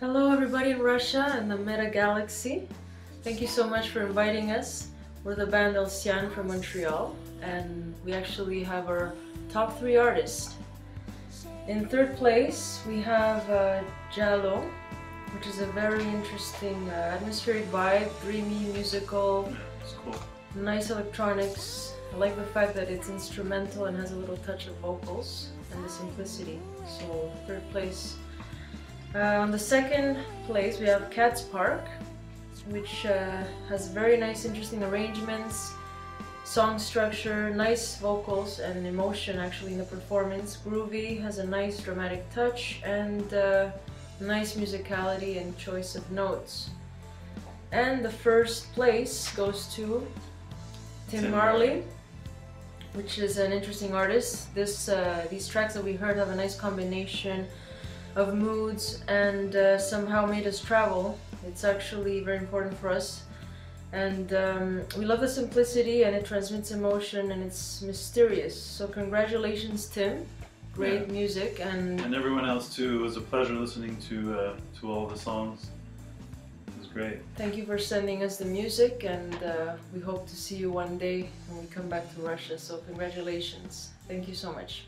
Hello everybody in Russia and the Metagalaxy. Thank you so much for inviting us. We're the band Elsiane from Montreal and we actually have our top three artists. In third place we have uh, Giallo, which is a very interesting uh, atmospheric vibe, dreamy, musical, Yeah, cool. nice electronics. I like the fact that it's instrumental and has a little touch of vocals and the simplicity. So third place. Uh, on the second place we have Cats Park, which uh, has very nice, interesting arrangements, song structure, nice vocals and emotion actually in the performance. Groovy, has a nice dramatic touch and uh, nice musicality and choice of notes. And the first place goes to Tim, Tim Marley, Marley. which is an interesting artist. This uh, these tracks that we heard have a nice combination of moods and uh, somehow made us travel. It's actually very important for us. And um, we love the simplicity and it transmits emotion and it's mysterious. So congratulations Tim, great Yeah. music and And everyone else too. It was a pleasure listening to uh, to all the songs. It was great. thank you for sending us the music and uh, we hope to see you one day when we come back to Russia. So congratulations. Thank you so much.